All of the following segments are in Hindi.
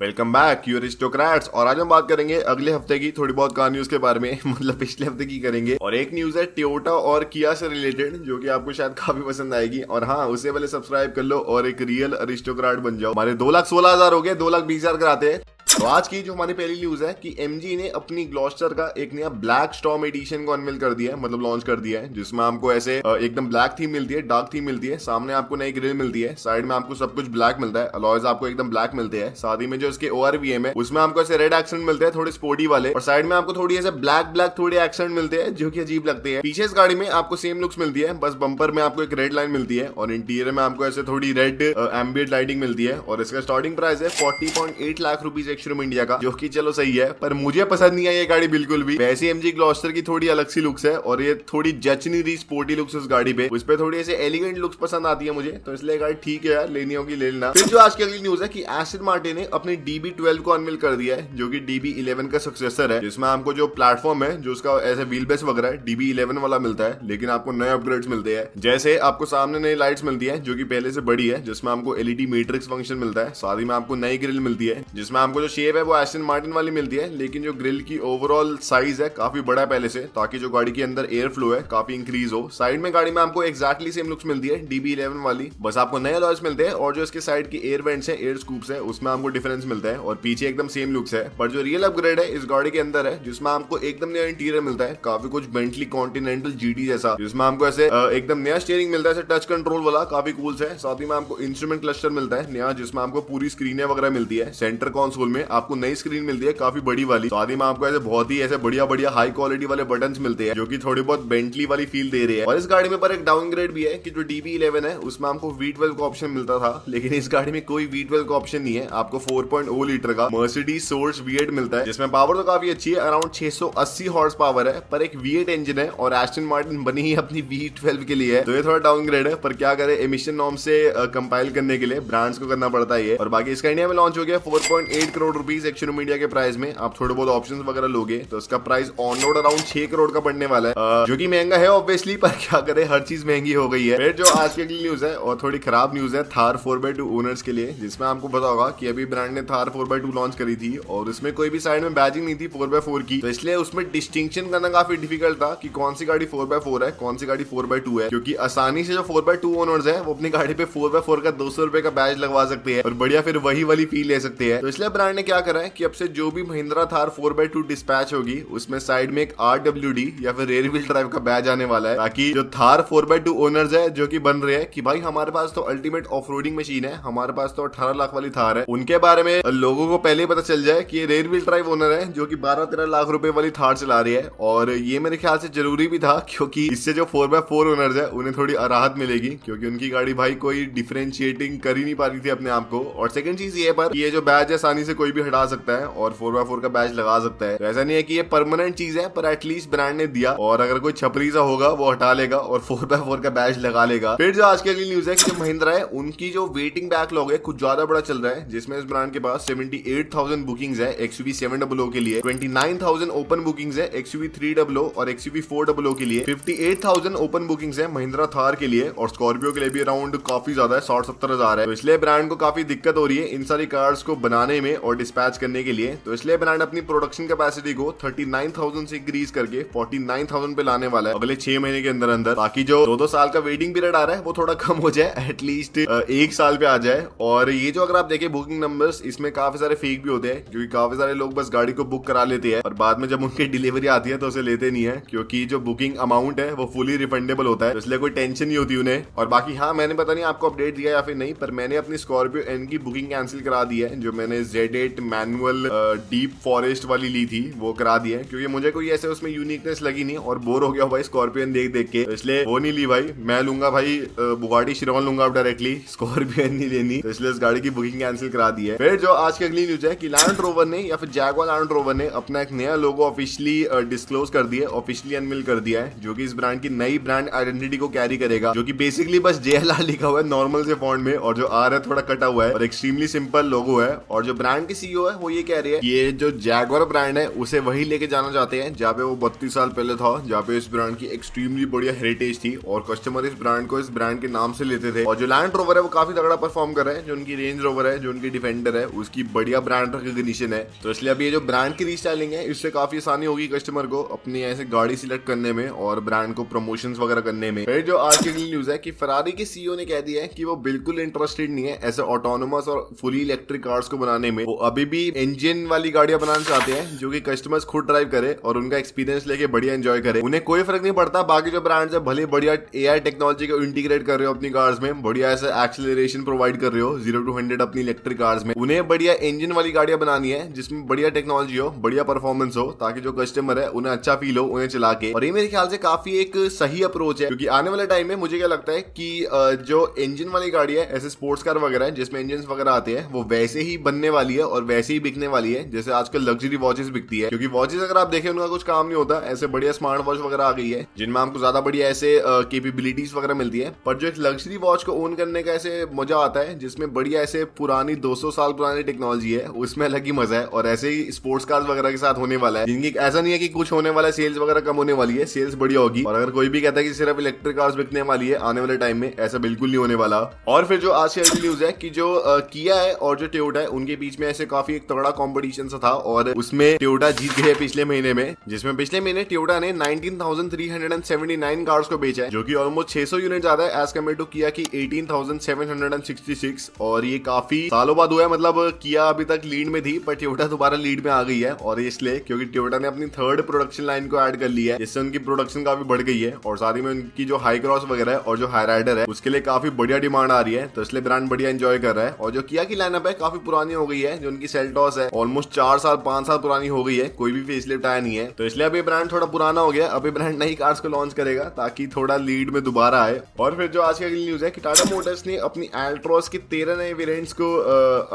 वेलकम बैक यू एरिस्टोक्रेट्स और आज हम बात करेंगे अगले हफ़्ते की थोड़ी बहुत कार न्यूज़ के बारे में मतलब पिछले हफ़्ते की करेंगे। और एक न्यूज़ है टोयोटा और किया से रिलेटेड जो कि आपको शायद काफ़ी पसंद आएगी। और हाँ उससे पहले सब्सक्राइब कर लो और एक रियल अरिस्टोक्राट बन जाओ। हमारे दो लाख सोलह हज़ार हो गए, दो लाख बीस हज़ार कराते हैं। तो आज की जो हमारी पहली न्यूज़ है कि MG ने अपनी ग्लॉस्टर का एक नया ब्लैक स्टॉम एडिशन को अनविल कर दिया है मतलब लॉन्च कर दिया है, जिसमें आपको ऐसे एकदम ब्लैक थीम मिलती है डार्क थीम मिलती है, सामने आपको नई ग्रिल मिलती है साइड में आपको सब कुछ ब्लैक मिलता है अलॉयज आपको एकदम ब्लैक मिलते हैं शादी में जो इसके ओआरवीएम है, उसमें आपको ऐसे रेड एक्सेंट मिलते हैं, थोड़े स्पोर्टी वाले, और साइड में आपको थोड़ी ऐसे ब्लैक ब्लैक थोड़े एक्सेंट मिलते हैं, जो की अजीब लगते हैं। पीछे इस गाड़ी में आपको सेम लुक्स मिलती है, बस बंपर में आपको एक रेड लाइन मिलती है, और इंटीरियर में आपको ऐसे थोड़ी रेड एम्बियड लाइटिंग मिलती है, और इसका स्टार्टिंग प्राइस है forty point eight lakh rupees extreme India का, जो कि चलो सही है, पर मुझे पसंद नहीं है ये गाड़ी बिल्कुल भी। वैसे एम जी की थोड़ी अलग सी लुक्स है, और ये थोड़ी जच नहीं रही स्पोर्टी लुक्स उस गाड़ी पे। उस पर थोड़ी ऐसे एलिगेंट लुक्स पसंद आती है मुझे तो इसलिए गाड़ी ठीक है यार, लेनी होगी, ले लेना। फिर जो आज की अगली न्यूज़ है कि एसिड मार्टे ने अपनी डीबी ट्वेल्व को अनविल कर दिया है, जो कि डीबी इलेवन का सक्सेसर है, जिसमें आपको जो प्लेटफॉर्म है, जो उसका ऐसे व्हील बेस वगैरह है डीबी इलेवन वाला मिलता है, लेकिन आपको नए अपग्रेड मिलते हैं। जैसे आपको सामने नई लाइट्स मिलती है, जो की पहले से बड़ी है, जिसमें आपको एलईडी मैट्रिक्स फ़ंक्शन मिलता है, साथ ही में आपको नई ग्रिल मिलती है, जिसमें आपको जो शेप है, वो एसिड मार्टिन वाली मिलती है, लेकिन जो ग्रिल की ओवरऑल साइज़ है, काफ़ी बड़ा है पहले से, ताकि जो गाड़ी के अंदर एयर फ्लो है, काफ़ी इंक्रीज हो। साइड में गाड़ी में आपको एक्जैक्टली सेम लुक्स मिलती है डीबी इलेवन वाली। बस आपको नए लॉयस मिलते हैं, और जो इसके साइड की एयर वेंट्स है एयर स्कूप्स है, उसमें आपको डिफरेंस मिलता है, और पीछे एकदम सेम लुक्स है। पर जो रियल अपग्रेड है, इस गाड़ी के अंदर है, जिसमें आपको एकदम नया इंटीरियर मिलता है, काफ़ी कुछ बेंटली कॉन्टिनेंटल जीटी जैसा, जिसमें आपको ऐसे एकदम नया स्टेयरिंग मिलता है टच कंट्रोल वाला, काफ़ी कूल है। साथ ही में आपको इंस्ट्रूमेंट क्लस्टर मिलता है, नया, जिसमें आपको पूरी स्क्रीन वगैरह मिलती है सेंटर कॉन्सोल में। आपको नई स्क्रीन मिलती है, काफ़ी बड़ी वाली। साथ ही में आपको ऐसे बहुत ही ऐसे बढ़िया बढ़िया हाई क्वालिटी वाले बटन मिलते हैं, जो कि थोड़ी बहुत बेंटली वाली फील दे रहे हैं। और इस गाड़ी में पर एक डाउनग्रेड भी है कि जो डीबी इलेवन है, उसमें आपको वी ट्वेल्व का ऑप्शन मिलता था। लेकिन इस गाड़ी में कोई वी ट्वेल्व का ऑप्शन नहीं है। आपको फोर लीटर का मर्सिडीज सोर्स वी मिलता है, जिसमें पावर तो काफ़ी अच्छी है अराउंड छह सौ अस्सी हॉर्स पावर है, पर एक वी इंजन है और एस्टन मार्टिन बनी ही अपनी वी के लिए है। तो ये थोड़ा डाउनग्रेड है, पर क्या करे एमिशन नॉर्म से कंपाइल करने के लिए ब्रांड्स को करना पड़ता है और बाकी इसका इंडिया में लॉन्च हो गया four eight crore rupees action media के प्राइस में। आप थोड़े बहुत ऑप्शन वगैरह लोगे तो इसका प्राइस ऑन रोड अराउंड छह करोड़ का पड़ने वाला है। जो कि महँगा है ऑब्वियसली पर क्या करे, हर चीज़ महँगी हो गई है। फिर जो आज की अगली न्यूज़ है, और थोड़ी खराब न्यूज़ है Thar four by two owners के लिए, जिसमें आपको पता होगा कि अभी ब्रांड ने Thar four by two launch करी थी, और उसमें कोई भी साइड में बैजिंग नहीं थी फोर बाय फोर की। तो इसलिए उसमें डिस्टिंक्शन करना काफ़ी डिफ़िकल्ट था कि कौन सी गाड़ी फोर बाय फोर है, कौन सी गाड़ी फोर बाय टू है। क्योंकि आसानी से जो फोर बाय टू ओनर्स है, वो अपनी गाड़ी पे फोर बाय फोर का दो सौ रुपए का बैज लगवा सकते हैं, और बढ़िया फिर वही वाली फील ले सकते हैं। तो इसलिए ब्रांड ने क्या करा है कि अब से जो भी Mahindra Thar four by two dispatch होगी, उसमें साइड में एक आर डब्ल्यू डी या फिर रेयर व्हील ड्राइव का बैच आने वाला है, ताकि जो Thar four by two owners है, जो की बन रहे हैं, कि भाई हमारे पास तो अल्टीमेट ऑफ़ रोडिंग मशीन है, हमारे पास तो अठारह लाख वाली थार है, उनके बारे में लोगों को पहले ही पता चल जाए कि ये रेयर व्हील ड्राइव ओनर है, जो की बारह तेरह लाख रुपए वाली थार चला रही है, और ये मेरे ख्याल से ज़रूरी भी था, क्योंकि इससे जो फोर बाय फोर ओनर्स है, उन्हें थोड़ी राहत मिलेगी, क्योंकि उनकी गाड़ी भाई कोई डिफ्रेंशिएटिंग कर ही नहीं पा रही थी अपने आप को, और सेकंड चीज़ ये पर, ये जो बैच है, आसानी से कोई भी हटा सकता है और फोर बाय फोर का बैच लगा सकता है। तो ऐसा नहीं है कि ये परमानेंट चीज़ है, पर एटलीस्ट ब्रांड ने दिया। और अगर कोई छपरी सा होगा, वो हटा लेगा और फोर बाय फोर का बैच लगा लेगा। फिर जो आज के अगली न्यूज़ है कि महिंद्रा है, उनकी जो वेटिंग बैकलॉग है, कुछ ज़्यादा बड़ा चल रहा है, जिसमें इस ब्रांड के पास सेवेंटी एट बुकिंग है एक्सयूवी सेवन डबल के लिए ट्वेंटी ओपन बुकिंग है एक्सयूवी थ्री डबल और एक्सयूवी फोर डबल के लिए फिफ्टी ओपन बुकिंग है महिंद्रा थार के लिए, और स्कॉर्पियो के लिए भी अराउंड काफ़ी ज़्यादा है, साठ सत्तर हज़ार है। तो इसलिए ब्रांड को काफ़ी दिक्कत हो रही है इन सारी कार्स को बनाने में और डिस्पैच करने के लिए। तो इसलिए ब्रांड अपनी प्रोडक्शन कैपेसिटी को थर्टी नाइन थाउज़ेंड से इंक्रीज करके फोर्टी नाइन थाउज़ेंड पे लाने वाला है अगले छह महीने के अंदर अंदर। बाकी जो दो दो साल का वेटिंग पीरियड आ रहा है, वो थोड़ा कम हो जाए एटलीस्ट एक साल पे आ जाए। और ये जो अगर आप देखें बुकिंग नंबर्स इसमें काफ़ी सारे फेक भी होते हैं, क्योंकि काफ़ी सारे लोग बस गाड़ी को बुक करा लेते हैं। और बाद में जब उनकी डिलीवरी आती है तो उसे लेते नहीं है, क्योंकि जो बुकिंग अमाउंट है, वो फुली रिफंडेबल होता है। इसलिए कोई टेंशन नहीं होती उन्हें। और बाकी हाँ मैंने पता नहीं आपको अपडेट दिया या फिर नहीं, पर मैंने अपनी स्कॉर्पियो एन की बुकिंग कैंसिल करा दी है, जो मैंने Z eight manual deep forest वाली ली थी, वो करा दी है, क्योंकि मुझे कोई ऐसे उसमें यूनिकनेस लगी नहीं और बोर हो गया भाई स्कॉर्पियन देख देख के तो इसलिए वो नहीं ली भाई। मैं लूँगा भाई बुगाटी शिरोन लूँगा डायरेक्टली स्कॉर्पियन नहीं लेनी तो इसलिए इस गाड़ी की बुकिंग कैंसिल करा दी है। फिर जो आज की अगली न्यूज़ है कि लैंड रोवर ने या फिर जैगवा लैंड रोवर ने अपना एक नया लोगो ऑफिशियली डिस्क्लोज कर दिया ऑफिशियली अनविल कर दिया है, जो कि इस ब्रांड की नई ब्रांड आइडेंटिटी को कैरी करेगा, जो कि बेसिकली बस जेएलआर लिखा हुआ है नॉर्मल से फॉन्ट में, और जो आर है थोड़ा कटा हुआ है, और एक्सट्रीमली सिंपल लोगो है, और जो ब्रांड की सीईओ है, वो ये कह रही है। ये जो जैगवर ब्रांड है, उसे वही लेके जाना चाहते हैं, जहाँ पे वो बत्तीस साल पहले था, जहाँ पे इस ब्रांड की एक्सट्रीमली बढ़िया हेरिटेज थी और कस्टमर इस ब्रांड को इस ब्रांड के नाम से लेते थे। और जो लैंड रोवर है, वो काफ़ी तगड़ा परफॉर्म कर रहे हैं, जो उनकी रेंज रोवर है, जो उनकी डिफेंडर है, उसकी बढ़िया ब्रांड रिकग्निशन है। तो इसलिए अभी ये जो ब्रांड की रीस्टाइलिंग है, इससे काफ़ी आसानी होगी कस्टमर को अपनी ऐसे गाड़ी सिलेक्ट करने में और ब्रांड को प्रमोशन वगैरह करने में। फिर जो आज की न्यूज़ है कि फरारी के सीईओ ने कह दिया है कि वो बिल्कुल इंटरेस्टेड नहीं है ऐसे ऑटोनोमस और फुली इलेक्ट्रिक कार्स को बनाने में। वो अभी भी इंजन वाली गाड़ियाँ बनाना चाहते हैं, जो कि कस्टमर्स खुद ड्राइव करे और उनका एक्सपीरियंस लेके बढ़िया एंजॉय करे। उन्हें कोई फ़र्क नहीं पड़ता, बाकी जो ब्रांड्स है, भले बढ़िया एआई टेक्नोलॉजी को इंटीग्रेट कर रहे हो अपनी कार्स में, बढ़िया ऐसे एक्सेलरेशन प्रोवाइड कर रहे हो ज़ीरो टू हंड्रेड अपनी इलेक्ट्रिक कार्स में। उन्हें बढ़िया इंजन वाली गाड़ियाँ बनानी है, जिसमें बढ़िया टेक्नोलॉजी हो, बढ़िया परफॉर्मेंस हो, ताकि जो कस्टमर है, उन्हें अच्छा फील हो, उन्हें चला के। और ये मेरे ख्याल से काफ़ी एक सही अप्रोच है, क्योंकि आने वाले टाइम में मुझे क्या लगता है कि जो इंजन वाली गाड़ी है, ऐसे स्पोर्ट्स कार वगैरह है, जिसमें इंजन वगैरह आते हैं, वो वैसे ही बनने वाली है और वैसे ही बिकने वाली है, जैसे आजकल लग्जरी वॉचेस बिकती है। क्योंकि वॉचेस अगर आप देखें, उनका कुछ काम नहीं होता। ऐसे बढ़िया स्मार्ट वॉच वगैरह आ गई है, जिनमें आपको ज़्यादा बढ़िया ऐसे केपेबिलिटीज वगैरह मिलती है। पर जो एक लग्जरी वॉच को ओन करने का ऐसे मज़ा आता है, जिसमें बढ़िया ऐसे पुरानी 200 साल पुरानी टेक्नोलॉजी है, उसमें अलग ही मज़ा है। और ऐसे ही स्पोर्ट्स कार्स वगैरह के साथ होने वाला है, जिनकी ऐसा नहीं है कि कुछ होने वाला है सेल्स वगैरह कम होने वाली है सेल्स बढ़िया होगी। और अगर कोई भी कहता है कि सिर्फ़ इलेक्ट्रिक कार्स बिकने वाली है, आने वाले टाइम में ऐसा बिल्कुल नहीं होने वाला। और फिर जो आज की न्यूज़ है कि जो किया है और जो ट्योटा है, उनके बीच में ऐसे काफ़ी एक तगड़ा कॉम्पिटिशन सा था और उसमें ट्योटा जीत गए पिछले महीने में जिसमें पिछले महीने ट्योटा ने 19,379 कार्स को बेचा है जो कि ऑलमोस्ट 600 यूनिट ज़्यादा है एज कंपेयर टू किया की 18,766 और ये काफ़ी सालों बाद हुआ है मतलब किया अभी तक लीड में थी पर ट्योटा दोबारा लीड में आ गई है और इसलिए क्योंकि ट्योटा ने अपनी थर्ड प्रोडक्शन लाइन को ऐड कर लिया है जिससे उनकी प्रोडक्शन काफ़ी बढ़ गई है और साथ ही में उनकी जो हाई क्रॉस वगैरह और जो हाई राइडर है उसके लिए काफ़ी बढ़िया डिमांड आ रही है तो इसलिए ब्रांड बढ़िया एंजॉय कर रहा है और जो किया की लाइनअप है काफ़ी पुरानी हो गई है जो उनकी सेल्टॉस है। ऑलमोस्ट चार साल, पाँच साल पुरानी हो गई है। कोई भी फेसलिफ्ट आया नहीं है। तो इसलिए अभी ब्रांड थोड़ा पुराना हो गया। अभी ब्रांड नई कार्स को लॉन्च करेगा ताकि थोड़ा लीड में दोबारा आए। और फिर जो आज की अगली न्यूज़ है कि टाटा मोटर्स ने अपनी एल्ट्रॉस की तेरह नए वेरिएंट्स को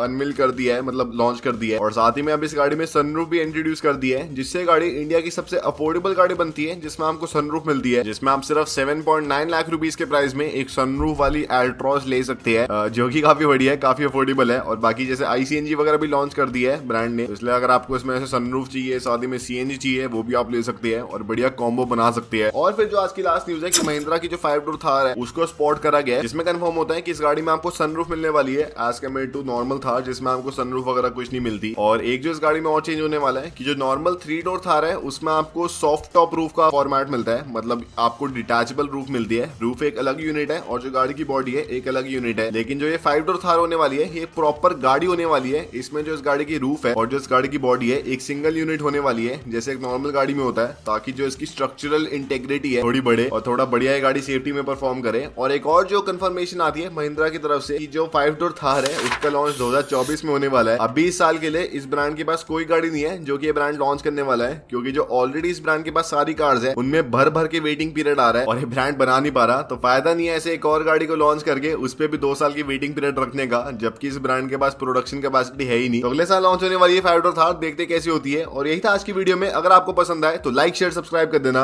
अनमिल कर दिया है मतलब लॉन्च कर दिया है। और साथ ही में अब इस गाड़ी में सनरूफ भी इंट्रोड्यूस कर दिया है, जिससे गाड़ी इंडिया की सबसे अफोर्डेबल गाड़ी बनती है, जिसमें आपको सनरूफ मिलती है, जिसमें आप सिर्फ़ 7.9 लाख रुपीस के प्राइस में एक सनरूफ वाली एल्ट्रॉस ले सकते हैं। जो कि काफ़ी बढ़िया है, काफ़ी अफोर्डेबल है। और बाकी जैसे आईसीएनजी वगैरह भी लॉन्च कर दिया है ब्रांड ने। इसलिए अगर आपको इसमें ऐसे सनरूफ चाहिए, साथ ही में सीएनजी चाहिए, वो भी आप ले सकते हैं और बढ़िया कॉम्बो बना सकते हैं। और फिर जो आज की लास्ट न्यूज़ है कि महिंद्रा की जो फाइव डोर थार है, उसको स्पॉट करा गया है, जिसमें कंफर्म होता है कि इस गाड़ी में आपको सनरूफ मिलने वाली है as compare to normal Thar, जिसमें आपको सनरूफ वगैरह कुछ नहीं मिलती। और एक जो इस गाड़ी में और चेंज होने वाला है कि जो नॉर्मल थ्री डोर थार है, उसमें आपको सॉफ्ट टॉप रूफ का फॉर्मेट मिलता है। मतलब आपको डिटैचेबल रूफ मिलती है। रूफ एक अलग यूनिट है और जो गाड़ी की बॉडी है, एक अलग यूनिट है। लेकिन जो ये फाइव डोर थार होने वाली है, ये प्रॉपर गाड़ी होने वाली है, इसमें जो इस गाड़ी की रूफ है और जो इस गाड़ी की बॉडी है, एक सिंगल यूनिट होने वाली है, जैसे एक नॉर्मल गाड़ी में होता है, ताकि जो इसकी स्ट्रक्चरल इंटेग्रिटी है, थोड़ी बढ़े और थोड़ा बढ़िया गाड़ी सेफ्टी में परफॉर्म करे। और एक और जो कंफर्मेशन आती है, महिंद्रा की तरफ़ से जो फाइव डोर थार है, उसका लॉन्च 2024 में होने वाला है। अब बीस साल के लिए इस ब्रांड के पास कोई गाड़ी नहीं है, जो की ब्रांड लॉन्च करने वाला है, क्योंकि जो ऑलरेडी इस ब्रांड के पास सारी कार्स है, उनमें भर भर के वेटिंग पीरियड आ रहा है और ये ब्रांड बना नहीं पा रहा। तो फ़ायदा नहीं है ऐसे एक और गाड़ी को लॉन्च करके, उस पर भी दो साल की वेटिंग पीरियड रखने का, जबकि इस ब्रांड के पास प्रोडक्शन कैपेसिटी है ही नहीं। तो अगले साल लॉन्च होने वाली है फाइव डोर थार देखते कैसी होती है। और यही था आज की वीडियो में। अगर आपको पसंद आए तो लाइक शेयर सब्सक्राइब कर देना।